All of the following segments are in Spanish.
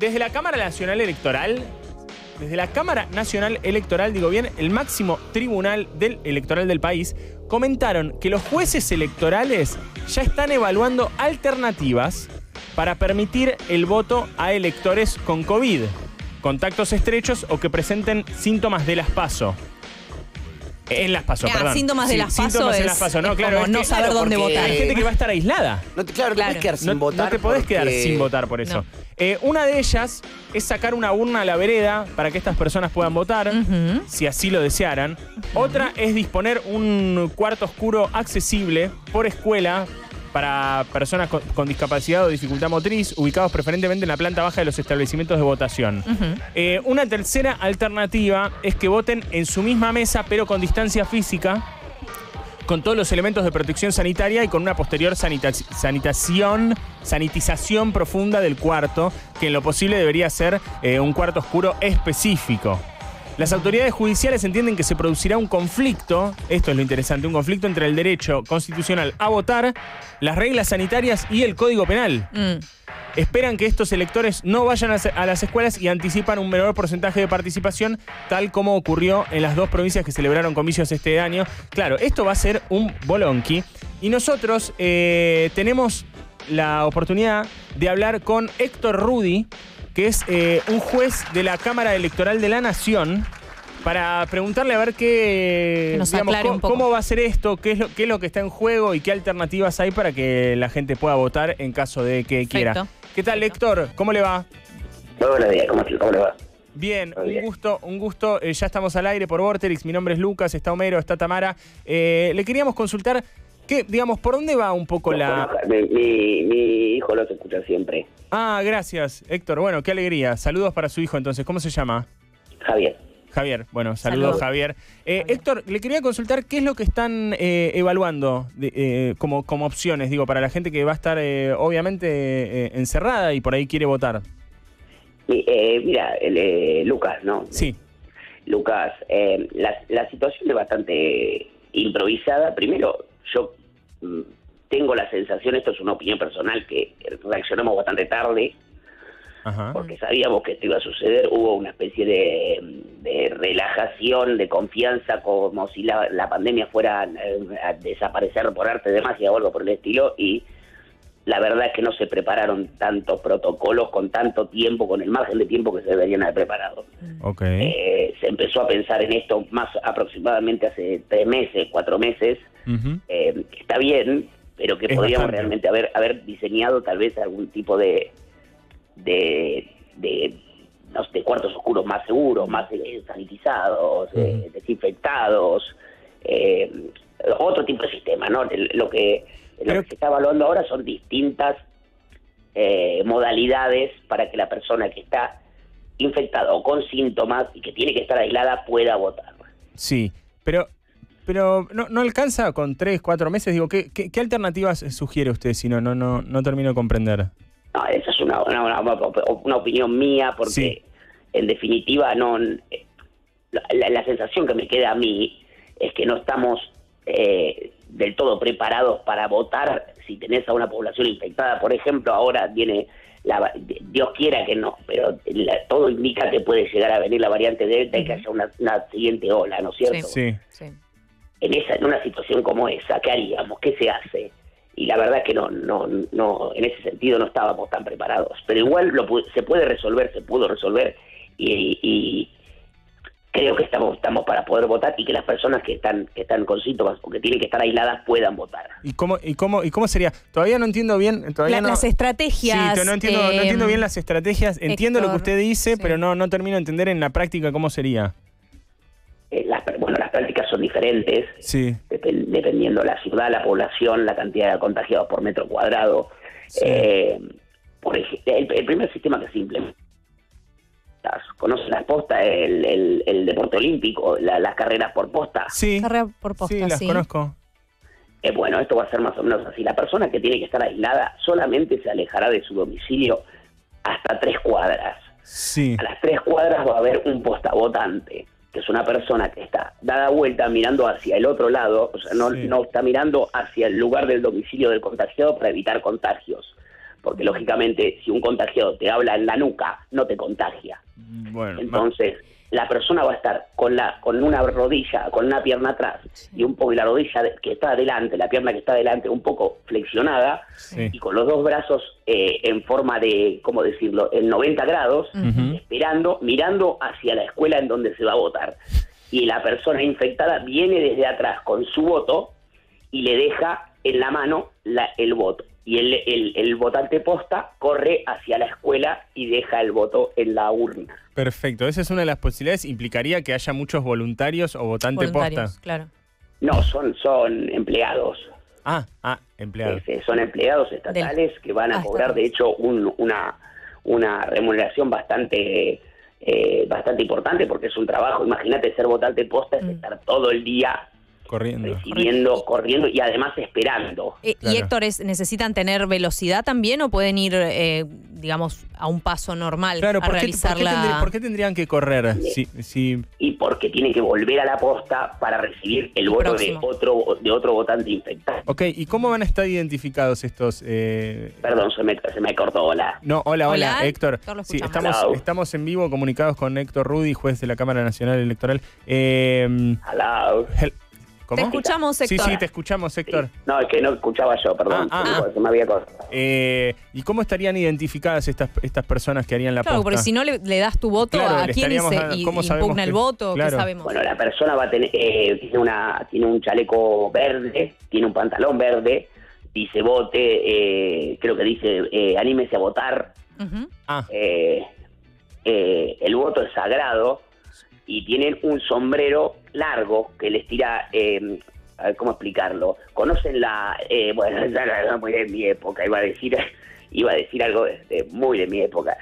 Desde la Cámara Nacional Electoral, desde la Cámara Nacional Electoral, digo bien, el máximo tribunal del electoral del país, comentaron que los jueces electorales ya están evaluando alternativas para permitir el voto a electores con COVID, contactos estrechos o que presenten síntomas de las PASO. En las PASO, Ah, perdón. síntomas de Sí, las PASO Síntomas en es- las PASO, no, es claro. no que- saber claro, dónde votar. Hay gente que va a estar aislada. No te, claro, no Claro. puedes quedar sin No, votar. no te podés quedar sin votar por eso. No. Eh, una de ellas es sacar una urna a la vereda para que estas personas puedan votar, si así lo desearan. Otra es disponer un cuarto oscuro accesible por escuela para personas con, con discapacidad o dificultad motriz, ubicados preferentemente en la planta baja de los establecimientos de votación. Eh, una tercera alternativa es que voten en su misma mesa, pero con distancia física, con todos los elementos de protección sanitaria y con una posterior sanita- sanitación, sanitización profunda del cuarto, que en lo posible debería ser eh, un cuarto oscuro específico. Las autoridades judiciales entienden que se producirá un conflicto, esto es lo interesante, un conflicto entre el derecho constitucional a votar, las reglas sanitarias y el Código Penal. Mm. Esperan que estos electores no vayan a las escuelas y anticipan un menor porcentaje de participación, tal como ocurrió en las dos provincias que celebraron comicios este año. Claro, esto va a ser un bolonqui. Y nosotros eh, tenemos la oportunidad de hablar con Héctor Rudy, que es eh, un juez de la Cámara Electoral de la Nación, para preguntarle a ver qué, Que digamos, poco. cómo va a ser esto, qué es, lo, qué es lo que está en juego y qué alternativas hay para que la gente pueda votar en caso de que quiera. ¿Qué tal, Héctor? ¿Cómo le va? Muy buenos días, ¿cómo, cómo le va? Bien, Muy un bien. gusto, un gusto. Eh, ya estamos al aire por Vorterix. Mi nombre es Lucas, está Homero, está Tamara. Eh, le queríamos consultar, ¿qué, digamos, por dónde va un poco la. Bueno, mi, mi, mi hijo lo escucha siempre, Ah, gracias, Héctor. Bueno, qué alegría. Saludos para su hijo entonces. ¿Cómo se llama? Javier. Javier. Bueno, saludos, Saludos. Javier. Eh, Héctor, le quería consultar qué es lo que están eh, evaluando de- eh, como, como opciones, digo, para la gente que va a estar eh, obviamente eh, encerrada y por ahí quiere votar. Mi- eh, mira, el, eh, Lucas, ¿no? Sí. Lucas, eh, la, la situación es bastante improvisada. Primero, yo mm, tengo la sensación, esto es una opinión personal, que reaccionamos bastante tarde Ajá. porque sabíamos que esto iba a suceder. Hubo una especie de, de relajación, de confianza, como si la, la pandemia fuera eh, a desaparecer por arte de magia o algo por el estilo. Y la verdad es que no se prepararon tantos protocolos con tanto tiempo, con el margen de tiempo que se deberían haber preparado. Ok. Eh, se empezó a pensar en esto más aproximadamente hace tres meses, cuatro meses. Eh, está bien, pero que Es podríamos bastante. realmente haber, haber diseñado tal vez algún tipo de de, de, no sé, de cuartos oscuros más seguros, más eh, sanitizados, eh, desinfectados, eh, otro tipo de sistema, ¿no? Lo que, lo Pero- que se está evaluando ahora son distintas eh, modalidades para que la persona que está infectada o con síntomas y que tiene que estar aislada pueda votar. Sí, pero, pero no, no alcanza con tres, cuatro meses. Digo, ¿qué, qué, qué alternativas sugiere usted? Si no, no, no, no termino de comprender. No, esa es una, una, una- una opinión mía porque Sí. en definitiva no la, la- la sensación que me queda a mí es que no estamos eh, del todo preparados para votar si tenés a una población infectada. Por ejemplo, ahora viene la, Dios quiera que no, pero la- todo indica que puede llegar a venir la variante Delta y que haya una, una siguiente ola, ¿no es cierto? Sí. Sí. En esa en una situación como esa, ¿qué haríamos? ¿Qué se hace? Y la verdad es que no, no, no, en ese sentido no estábamos tan preparados. Pero igual lo, pu- se puede resolver, se pudo resolver y, y creo que estamos, estamos para poder votar y que las personas que están, que están con síntomas o que tienen que estar aisladas puedan votar. ¿Y cómo, y cómo, y cómo sería? Todavía no entiendo bien. Todavía La- no, las estrategias. Sí, no entiendo, no eh, entiendo bien las estrategias. Entiendo lo que usted dice, sí. pero no, no termino de entender en la práctica cómo sería. Eh, las, bueno, las prácticas son diferentes, Sí. depen- dependiendo la ciudad, la población, la cantidad de contagiados por metro cuadrado. Sí. Eh, por el, el primer sistema que se implementa, ¿conocen las postas? El, el, el deporte olímpico, la- las carreras por posta. Sí. Carrera por posta, sí, las sí. conozco. Eh, bueno, esto va a ser más o menos así. La persona que tiene que estar aislada solamente se alejará de su domicilio hasta tres cuadras. Sí. A las tres cuadras va a haber un postabotante, que es una persona que está dada vuelta mirando hacia el otro lado, o sea, no, Sí. no está mirando hacia el lugar del domicilio del contagiado para evitar contagios. porque lógicamente si un contagiado te habla en la nuca, no te contagia. Bueno, Entonces, la persona va a estar con la con una rodilla, con una pierna atrás y un poco y la rodilla que está adelante, la pierna que está adelante un poco flexionada Sí. y con los dos brazos eh, en forma de, ¿cómo decirlo?, en 90 grados, esperando, mirando hacia la escuela en donde se va a votar. Y la persona infectada viene desde atrás con su voto y le deja en la mano la- el voto. Y el, el, el votante posta corre hacia la escuela y deja el voto en la urna. perfecto. Esa es una de las posibilidades. Implicaría que haya muchos voluntarios o votantes Voluntarios, posta. claro. No, son, son empleados. Ah, ah, empleados. Este, son empleados estatales que van a Ah, cobrar, de hecho, un- una, una remuneración bastante eh, bastante importante porque es un trabajo. Imagínate ser votante posta, es Mm. estar todo el día Corriendo. recibiendo, corriendo y además esperando. Eh, Claro. ¿Y Héctor, es- necesitan tener velocidad también o pueden ir, eh, digamos, a un paso normal Claro, a ¿por qué, realizar por qué la... por qué tendrían que correr? Si, si- Y porque tiene que volver a la posta para recibir el El voto de otro de otro votante infectado. ok, ¿y cómo van a estar identificados estos? eh, Perdón, se me, se me cortó la... No, hola, hola, Hola, Héctor. Sí, estamos, Hello. estamos en vivo comunicados con Héctor Rudy, juez de la Cámara Nacional Electoral. Eh, Hello. hel- ¿Cómo? Te escuchamos, Sí, Héctor. sí, te escuchamos, Héctor. No, es que no escuchaba yo, perdón. Ah, ah, Se me había. Eh, ¿Y cómo estarían identificadas estas, estas personas que harían la Claro, posta? porque si no le, le das tu voto Claro, a quién y, estaríamos se- dando- y- ¿cómo sabemos impugna el que- voto, claro. ¿qué sabemos? Bueno, la persona va a tener, eh, tiene una, tiene un chaleco verde, tiene un pantalón verde, dice vote, eh, creo que dice eh, anímese a votar, Ujú. Ah, eh, eh, el voto es sagrado y tienen un sombrero largo que les tira, eh, a ver cómo explicarlo. Conocen la, eh, bueno, ya muy de mi época, iba a decir, iba a decir algo de- de- muy de mi época.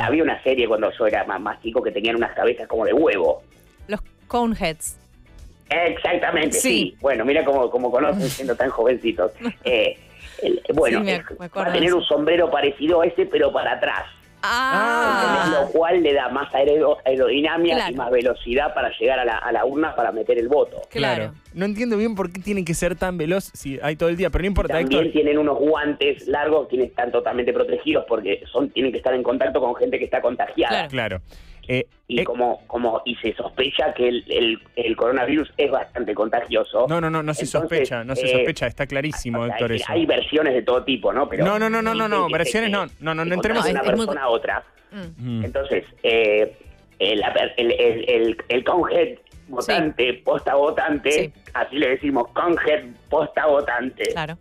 Había una serie cuando yo era más, más chico que tenían unas cabezas como de huevo. Los coneheads. Exactamente, Sí. sí. Bueno, mira cómo, cómo conocen siendo tan jovencitos. Eh, el- bueno, Sí, me me va a tener un sombrero parecido a ese, pero para atrás. Ah. Lo cual le da más aero- aerodinámica Claro. y más velocidad para llegar a la, a la urna para meter el voto. claro. No entiendo bien por qué tienen que ser tan veloz si hay todo el día, pero no importa, También Héctor. tienen unos guantes largos, tienen están totalmente protegidos porque son tienen que estar en contacto con gente que está contagiada. Claro. Eh, Y eh, como como y se sospecha que el, el- el coronavirus es bastante contagioso. no, no, no, no se Entonces, sospecha, no se eh, sospecha, está clarísimo, es eso. decir, hay versiones de todo tipo, ¿no? Pero No, no, no, no, no, no, versiones no, no, no, no entremos en- una es muy- persona a otra. Mm. Entonces, eh, el, el, el, el, el conhead votante, posta votante, Sí. así le decimos, conhead posta votante. Claro.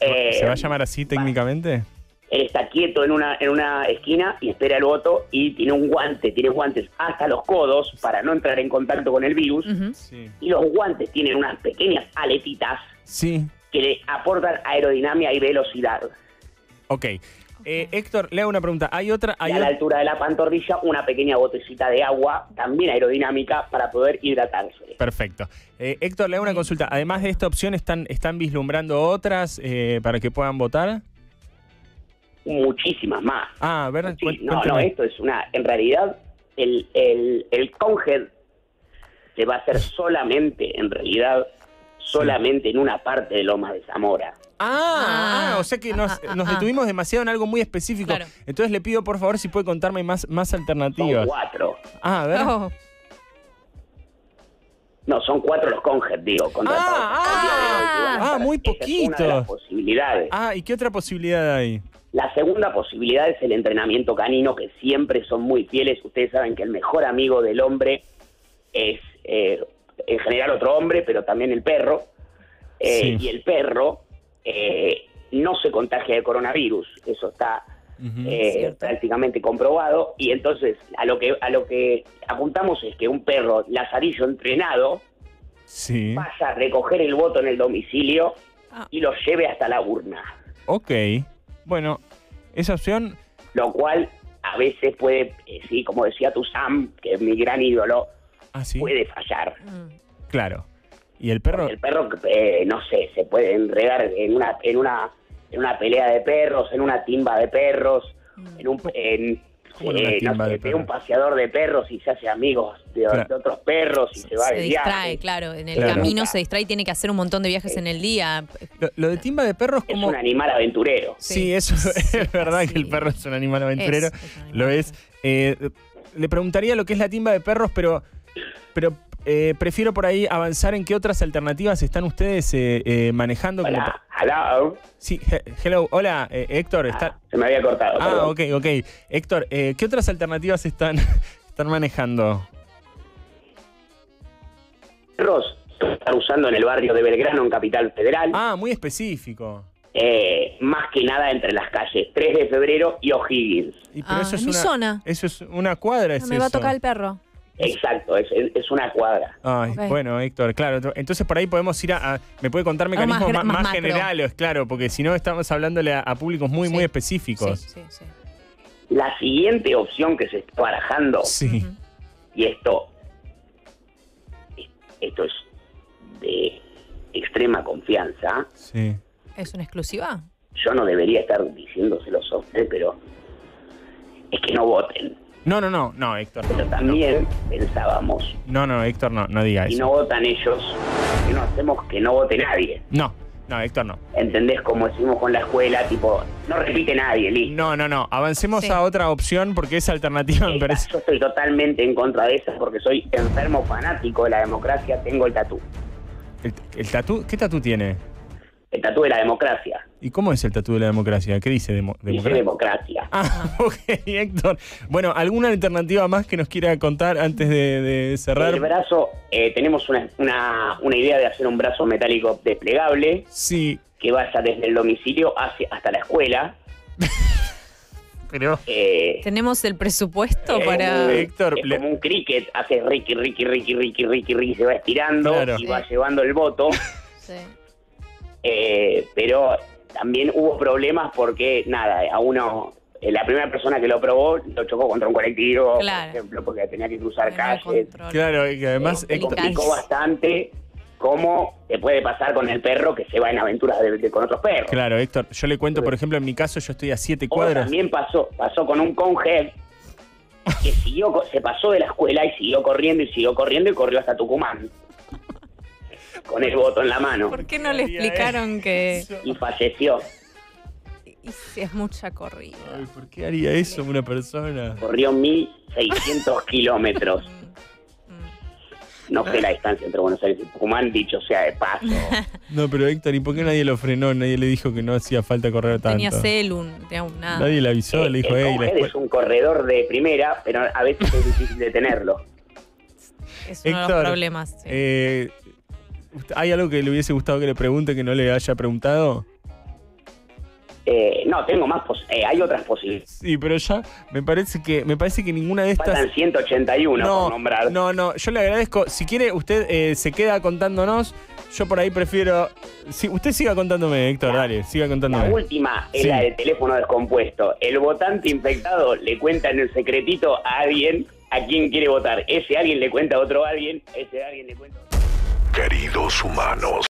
Eh, ¿Se va a llamar así técnicamente? Él está quieto en una, en una esquina y espera el voto y tiene un guante, tiene guantes hasta los codos para no entrar en contacto con el virus. Sí. Y los guantes tienen unas pequeñas aletitas Sí, que le aportan aerodinámica y velocidad. ok. Eh, Héctor, le hago una pregunta. ¿Hay otra? Y a la altura de la pantorrilla una pequeña botecita de agua, también aerodinámica, para poder hidratarse. Perfecto. Eh, Héctor, le hago una consulta. Además de esta opción, ¿están, están vislumbrando otras eh, para que puedan votar? Muchísimas más. Ah, a ver, Sí, no, no, esto es una. En realidad, el, el, el conhead se va a hacer solamente, en realidad, solamente en una parte de Lomas de Zamora. Ah, Ah, ah, o sea que nos, ah, ah, nos ah. detuvimos demasiado en algo muy específico. Claro. Entonces le pido por favor si puede contarme más, más Son alternativas. cuatro. Ah, a ver. Oh, No, son cuatro los conhead, digo. contratados Ah, hasta el día de hoy, que van a ah, estar. muy Esa es una de poquito. las posibilidades. Ah, ¿y qué otra posibilidad hay? La segunda posibilidad es el entrenamiento canino, que siempre son muy fieles. Ustedes saben que el mejor amigo del hombre es, eh, en general, otro hombre, pero también el perro. Eh, Sí. Y el perro eh, no se contagia de coronavirus. Eso está Eh, prácticamente comprobado. Y entonces, a lo que a lo que apuntamos es que un perro lazarillo entrenado Sí. vaya a recoger el voto en el domicilio Ah. y lo lleve hasta la urna. Ok. Bueno, esa opción. lo cual a veces puede, eh, sí, como decía tu Sam, que es mi gran ídolo, Ah, sí. puede fallar. mm. Claro. ¿Y el perro? El perro, eh, no sé, se puede enredar en una, en una, en una pelea de perros, en una timba de perros, Mm. en un, en- ¿Cómo en una Eh, no sé, de un paseador de perros y se hace amigos de, Claro. de otros perros y se, va Se de distrae, viaje. claro. En el Claro. camino se distrae y tiene que hacer un montón de viajes en el día. Lo, lo de timba de perros, Es como. un animal aventurero. Sí, Sí. eso es verdad que el perro es un animal aventurero. Es, es un animal Lo es. Eh, le preguntaría lo que es la timba de perros, pero, pero eh, prefiero por ahí avanzar en qué otras alternativas están ustedes eh, eh, manejando. como Hola, hello. Sí, he- hello, hola, eh, Héctor. Está... Ah, se me había cortado. Ah, perdón. ok, ok. Héctor, eh, ¿qué otras alternativas están, están manejando? Perros que están usando en el barrio de Belgrano, en Capital Federal. Ah, muy específico. Eh, más que nada entre las calles 3 de febrero y O'Higgins. Y, pero Ah, eso es en mi una, zona. Eso es una cuadra, es me va a tocar el perro. Exacto, es, es- una cuadra. Ay, bueno, Héctor, claro. ento- Entonces por ahí podemos ir a. a- me puede contar mecanismos más, más más macro. generales, claro, porque si no estamos hablándole a, a públicos muy, muy específicos. Sí, sí, sí. La siguiente opción que se está barajando, Sí. Y esto, esto es de extrema confianza, sí. ¿Es una exclusiva? yo no debería estar diciéndoselos a usted, pero es que no voten. No, no, no, no, Héctor. Pero también pensábamos, No, no, Héctor, no, no diga eso. no votan ellos, ¿por qué no hacemos que no vote nadie? No, no, Héctor, no. ¿Entendés? Como decimos con la escuela, tipo, no repite nadie, listo. No, no, no. Avancemos Sí. a otra opción porque esa alternativa me Esa, parece. Yo estoy totalmente en contra de esa porque soy enfermo fanático de la democracia, tengo el tatú. El, el tatú, ¿Qué tatú tiene? El tatú de la democracia. ¿Y cómo es el tatú de la democracia? ¿Qué dice demo- Dice democracia? democracia. Ah, ok, Héctor. Bueno, ¿alguna alternativa más que nos quiera contar antes de, de cerrar? El brazo, eh, tenemos una, una, una idea de hacer un brazo metálico desplegable Sí, que vaya desde el domicilio hacia, hasta la escuela. pero. Eh, ¿Tenemos el presupuesto Eh, para...? Héctor, es le- como un cricket, hace Ricky, Ricky, Ricky, Ricky, Ricky, Ricky, se va estirando Claro. y va llevando el voto. Sí. Eh, pero también hubo problemas porque, nada, a uno, eh, la primera persona que lo probó lo chocó contra un colectivo, Claro. por ejemplo, porque tenía que cruzar calles. control. Claro, y que además, Me Héctor, complicó bastante cómo te puede pasar con el perro que se va en aventuras de- de- con otros perros. claro, Héctor, yo le cuento, por ejemplo, en mi caso, yo estoy a siete O cuadras. también pasó, pasó con un conje que siguió, co- se pasó de la escuela y siguió corriendo y siguió corriendo y corrió hasta Tucumán. Con el voto en la mano. ¿Por qué no le Haría explicaron que. Y falleció. y si es mucha corrida? Ay, ¿Por qué haría eso una persona? Corrió 1600 kilómetros. Mm. No sé la distancia entre Buenos Aires y Tucumán, dicho sea de paso. No, pero Héctor, ¿y por qué nadie lo frenó? Nadie le dijo que no hacía falta correr tanto. Tenía celu, no tenía nada. Nadie le avisó, Eh, le dijo, el hey, Conjed escuela. es un corredor de primera, pero a veces es difícil detenerlo. Es uno de los problemas. sí. Eh, ¿Hay algo que le hubiese gustado que le pregunte que no le haya preguntado? Eh, no, tengo más, pos- eh, hay otras posibilidades. Sí, pero ya me parece que me parece que ninguna de estas. Faltan 181 por No, nombrar. no, no. Yo le agradezco. Si quiere, usted eh, se queda contándonos. Yo por ahí prefiero. Sí, usted siga contándome, Héctor. Dale, siga La contándome. última es Sí. la del teléfono descompuesto. El votante infectado le cuenta en el secretito a alguien a quién quiere votar. Ese alguien le cuenta a otro alguien, ese alguien le cuenta a otro. Queridos humanos.